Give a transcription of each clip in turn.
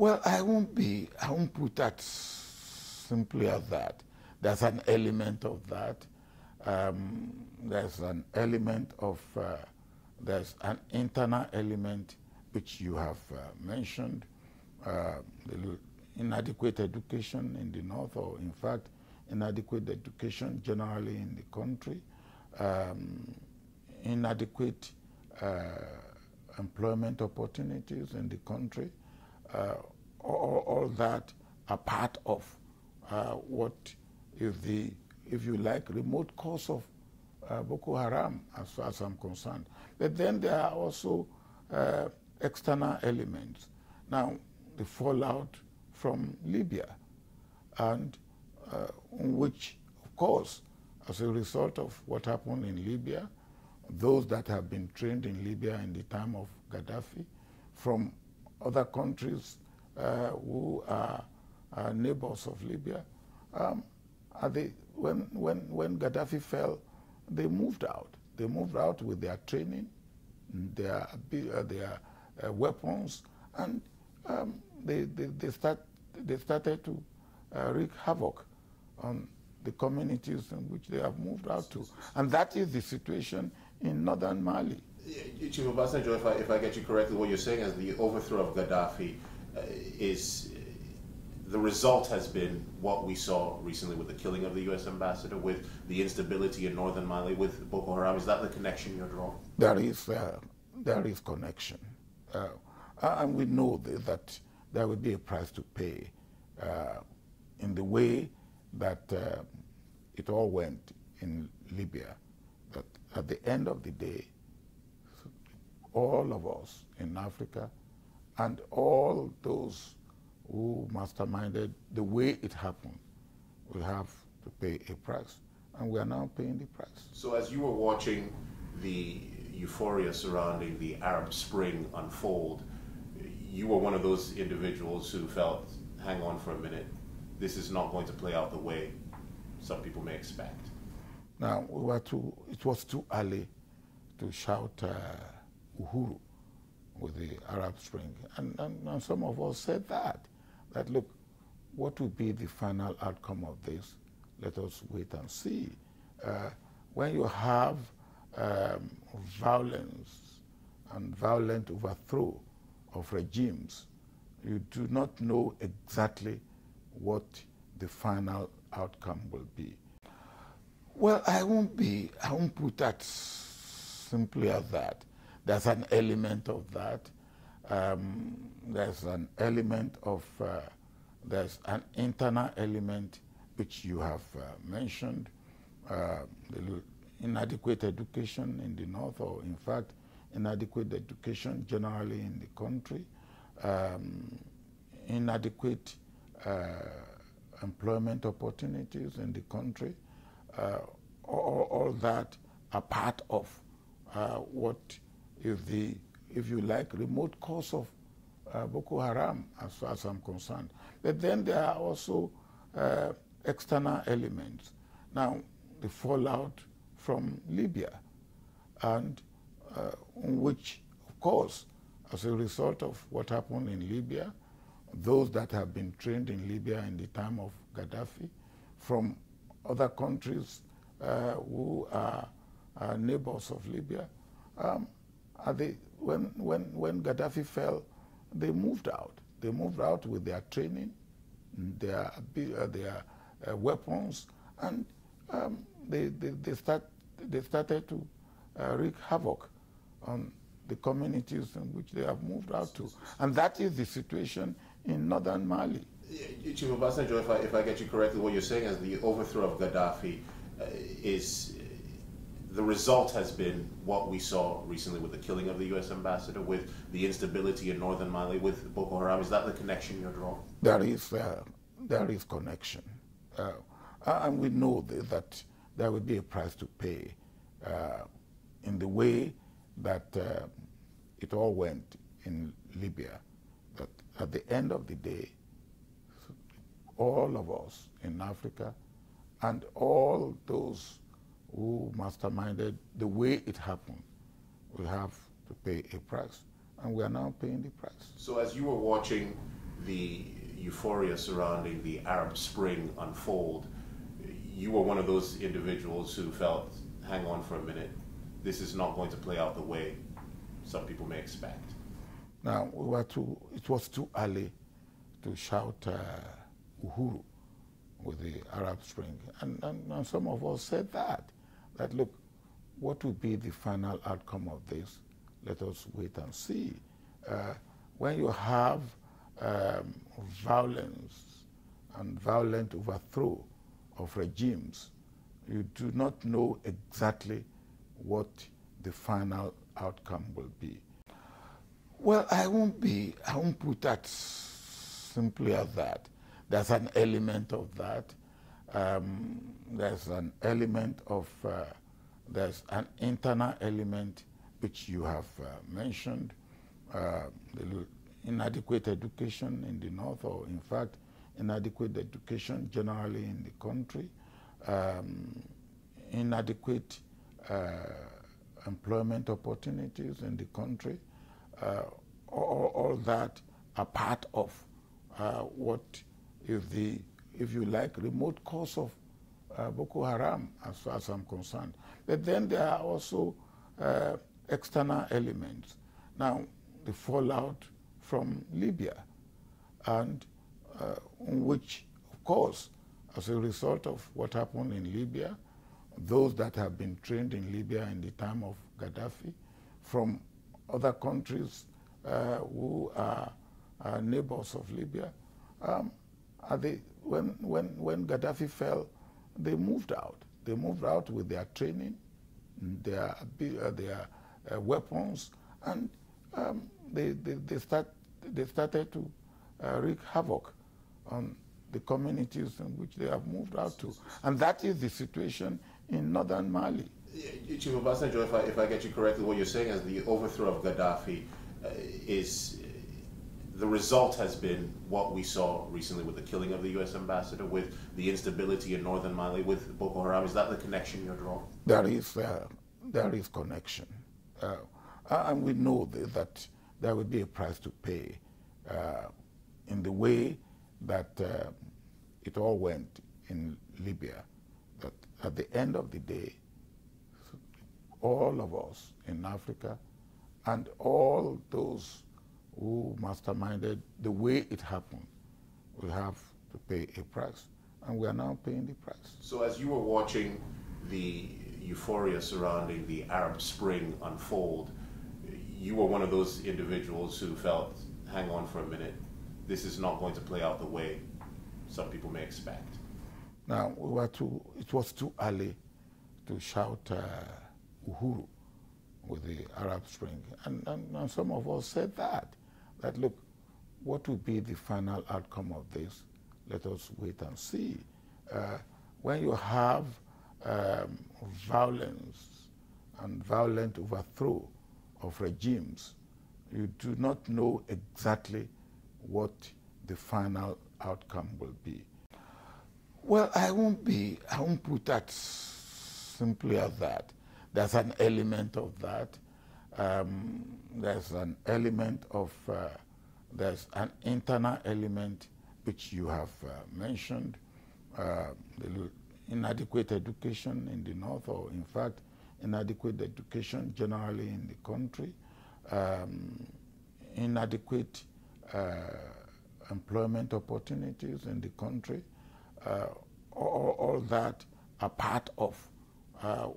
Well, I won't be, I won't put that simply as that. There's an element of that. Um, there's an element of, uh, there's an internal element which you have uh, mentioned, uh, inadequate education in the north, or in fact, inadequate education generally in the country, um, inadequate uh, employment opportunities in the country, all, all, that are part of uh, what is the, if you like, remote cause of uh, Boko Haram, as far as I'm concerned. But then there are also uh, external elements. Now, the fallout from Libya, and uh, which, of course, as a result of what happened in Libya, those that have been trained in Libya in the time of Gaddafi, from other countries uh, who are, are, neighbors of Libya, um, they, when, when, when Gaddafi fell, they moved out. They moved out with their training, their, uh, their uh, weapons, and um, they, they, they, start, they started to uh, wreak havoc on the communities in which they have moved out to. And that is the situation in northern Mali. Chief Obasanjo, if I, if I get you correctly, what you're saying is the overthrow of Gaddafi uh, is the result has been what we saw recently with the killing of the U.S. ambassador, with the instability in northern Mali, with Boko Haram. Is that the connection you're drawing? There is, uh, there is connection. Uh, and we know that there will be a price to pay uh, in the way that uh, it all went in Libya. That at the end of the day, all of us in Africa and all those who masterminded the way it happened will have to pay a price. And we are now paying the price. So as you were watching the euphoria surrounding the Arab Spring unfold, you were one of those individuals who felt, hang on for a minute, this is not going to play out the way some people may expect. Now, we were too, it was too early to shout uh, Uhuru with the Arab Spring. And, and, and, some of us said that, that look, what will be the final outcome of this? Let us wait and see. Uh, when you have um, violence and violent overthrow of regimes, you do not know exactly what the final outcome will be. Well, I won't be, I won't put that simply as that. There's an element of that. Um, there's an element of, uh, there's an internal element which you have uh, mentioned, uh, inadequate education in the north, or in fact, inadequate education generally in the country, um, inadequate uh, employment opportunities in the country, uh, all, all, that are part of uh, what is the, if you like, remote cause of uh, Boko Haram, as far as I'm concerned. But then there are also uh, external elements. Now, the fallout from Libya, and uh, which, of course, as a result of what happened in Libya, those that have been trained in Libya in the time of Gaddafi from other countries uh, who are, are, neighbors of Libya. Um, when, when, when Gaddafi fell, they moved out. They moved out with their training, their, uh, their uh, weapons, and um, they, they, they, start, they started to uh, wreak havoc on the communities in which they have moved out to. And that is the situation in northern Mali. Chief Obasanjo, if I, if I get you correctly, what you're saying is the overthrow of Gaddafi uh, is the result has been what we saw recently with the killing of the U.S. ambassador, with the instability in northern Mali, with Boko Haram. Is that the connection you're drawing? There is, uh, there is connection. Uh, and we know that there will be a price to pay uh, in the way that uh, it all went in Libya that at the end of the day, all of us in Africa and all those who masterminded the way it happened will have to pay a price. And we are now paying the price. So as you were watching the euphoria surrounding the Arab Spring unfold, you were one of those individuals who felt, hang on for a minute, this is not going to play out the way some people may expect. Now, we were too, it was too early to shout uh, Uhuru with the Arab Spring. And, and, and, some of us said that, that look, what will be the final outcome of this? Let us wait and see. Uh, when you have um, violence and violent overthrow of regimes, you do not know exactly what the final outcome will be. Well, I won't be, I won't put that simply as that. There's an element of that. Um, there's an element of, uh, there's an internal element which you have uh, mentioned, uh, inadequate education in the north, or in fact, inadequate education generally in the country, um, inadequate uh, employment opportunities in the country, uh, all, all, that are part of uh, what is the, if you like, remote cause of uh, Boko Haram, as far as I'm concerned. But then there are also uh, external elements. Now, the fallout from Libya, and uh, which, of course, as a result of what happened in Libya, those that have been trained in Libya in the time of Gaddafi, from other countries uh, who are, are, neighbors of Libya, um, when, when, when Gaddafi fell, they moved out. They moved out with their training, their, uh, their uh, weapons, and um, they, they, they, start, they started to uh, wreak havoc on the communities in which they have moved out to. And that is the situation in northern Mali. Chief Obasanjo, if I, if I get you correctly, what you're saying is the overthrow of Gaddafi uh, is the result has been what we saw recently with the killing of the U.S. ambassador, with the instability in northern Mali, with Boko Haram. Is that the connection you're drawing? There is, uh, there is connection, uh, and we know that there will be a price to pay uh, in the way that uh, it all went in Libya. That at the end of the day, all of us in Africa and all those who masterminded the way it happened will have to pay a price. And we are now paying the price. So as you were watching the euphoria surrounding the Arab Spring unfold, you were one of those individuals who felt, hang on for a minute, this is not going to play out the way some people may expect. Now, we were too, it was too early to shout uh, Uhuru with the Arab Spring. And, and, and, some of us said that, that look, what will be the final outcome of this? Let us wait and see. Uh, when you have um, violence and violent overthrow of regimes, you do not know exactly what the final outcome will be. Well, I won't be, I won't put that simply as that. There's an element of that. Um, there's an element of, uh, there's an internal element which you have uh, mentioned, uh, inadequate education in the north, or in fact, inadequate education generally in the country, um, inadequate uh, employment opportunities in the country, uh, all, all, that are part of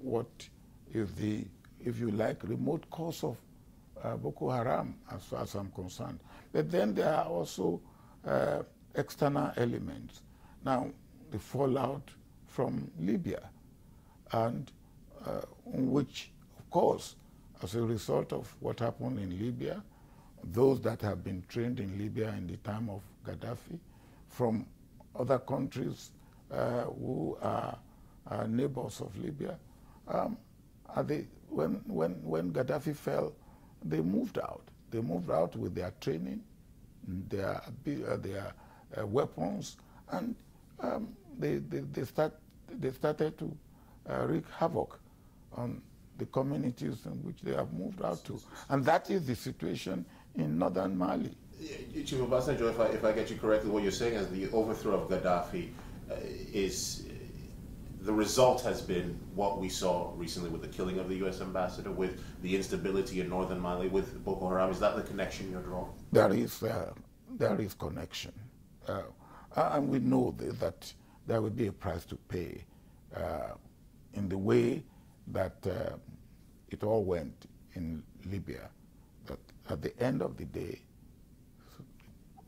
what is the, if you like, remote cause of uh, Boko Haram, as far as I'm concerned. But then there are also uh, external elements. Now, the fallout from Libya, and uh, which, of course, as a result of what happened in Libya, those that have been trained in Libya in the time of Gaddafi, from other countries uh, who are, are, neighbors of Libya, um, when, when, when Gaddafi fell, they moved out. They moved out with their training, their, uh, their uh, weapons, and um, they, they, they, start, they started to uh, wreak havoc on the communities in which they have moved out to. And that is the situation in northern Mali. Chief Obasanjo, if I, if I get you correctly, what you're saying is the overthrow of Gaddafi uh, is the result has been what we saw recently with the killing of the U.S. ambassador, with the instability in northern Mali, with Boko Haram. Is that the connection you're drawing? There is, uh, there is connection. Uh, and we know that there will be a price to pay uh, in the way that uh, it all went in Libya. That at the end of the day,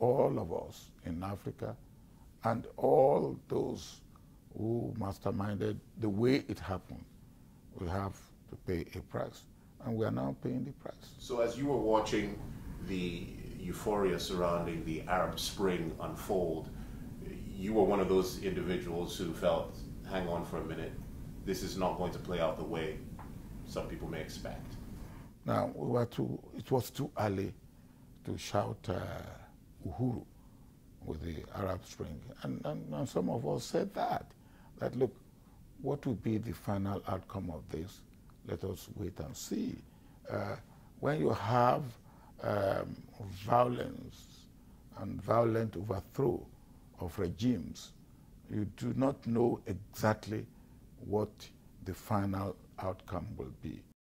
all of us in Africa and all those who masterminded the way it happened will have to pay a price. And we are now paying the price. So as you were watching the euphoria surrounding the Arab Spring unfold, you were one of those individuals who felt, hang on for a minute, this is not going to play out the way some people may expect. Now, we were too, it was too early to shout uh, Uhuru with the Arab Spring. And, and, and, some of us said that, that look, what will be the final outcome of this? Let us wait and see. Uh, when you have um, violence and violent overthrow of regimes, you do not know exactly what the final outcome will be.